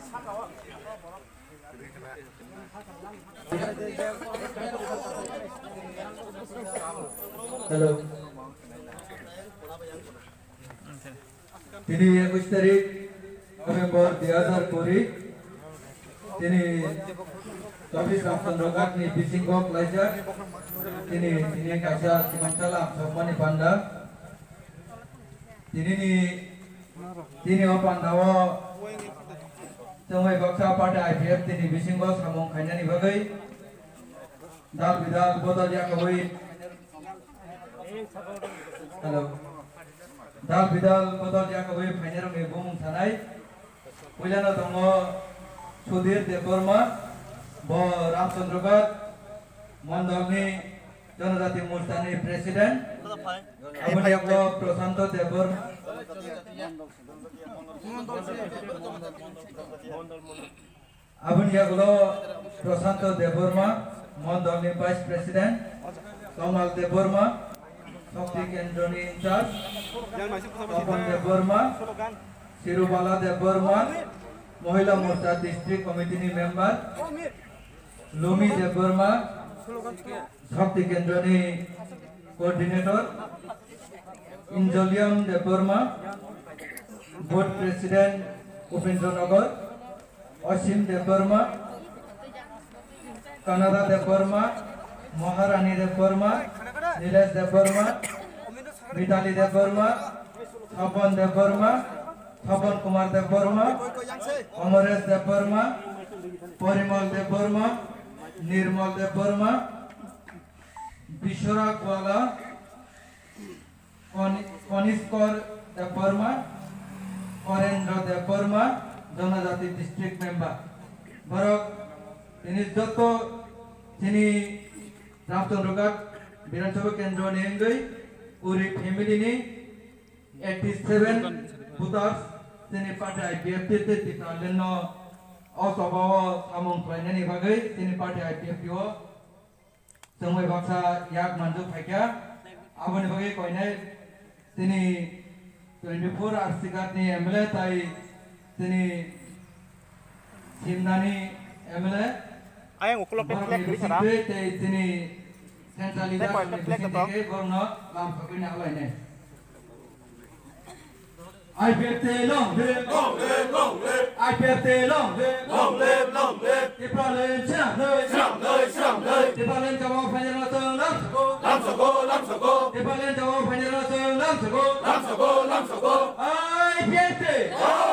Halo. Ini yang misteri November 2020. Ini tapi langsung dongkat nih bising kok belajar. Ini ini yang kaca cuma salah sama nih panda. Ini nih ini apa nih তিনি o Pandawa Tengoi Baksa Partai IPF তিনি Bisinggok Samong Kainani Bagai Dal Bidal Bodol Yakawai Halo Dal Bidal Bodol Yakawai Painirong Bumung Sanai Puljana Tongo Sudir Deborma ব রামচন্দ্রগড় মন্ডলনি জনজাতি মোর্চানি প্রেসিডেন্ট আপনি আপনার প্রশান্ত দেবর আপনি এগুলো প্রশান্ত দেববর্মা মন্ডলনি ভাইস প্রেসিডেন্ট কমল দেববর্মা শক্তি কেন্দ্রনি ইনচার্জ তপন দেববর্মা শিরুবালা দেববর্মা মহিলা মোর্চা ডিস্ট্রিক্ট কমিটিনি মেম্বার লুমি দেববর্মা শক্তি কেন্দ্রনি কোঅর্ডিনেটর ইঞ্জলিয়াম দেববর্মা বোর্ড প্রেসিডেন্ট উপেন্দ্রনগর অসীম দেববর্মা কানাডা দেববর্মা মহারানী দেববর্মা নীলেশ দেববর্মা মিতালি দেববর্মা স্বপন দেববর্মা স্বপন কুমার দেববর্মা অমরেশ দেববর্মা পরিমল দেববর্মা নির্মল দেববর্মা বিশ্বরাগ ওয়ালা कोनिस्कोर दबरमा ओरेंद्र दबरमा जनजाति डिस्ट्रिक्ट मेंबर बरक তিনি যত তিনি রামচন্দ্রঘাট বিধানসভা কেন্দ্র নিয়ে উরি ফ্যামিলি নি এইটি সেভেন ভোটার্স তিনি পার্টি আইপিএফটি তে তিতালেন অসভাব সামং ফাইনানি বাগৈ তিনি পার্টি আইপিএফটি ও সময় বাক্সা ইয়াক মানজুক ফাইকা আবনি বাগৈ কইনাই तिने ट्वेंटी फोर आर्स तिकातनी एमएलए ताई तिने सिमदानी MLA ayang ukulok pe plek kri sara te tini sentrali ga pe plek to borno lam pakini alai ne ai pe te long le long le long le ai pe te long le long le long le te pra le cha le cha le cha le te pa len ka mo phajan la to lam so go lam so go lam so go te pa len ka mo Angelo Lamsogo, Lamsogo, Lamsogo, ay, piente, ay.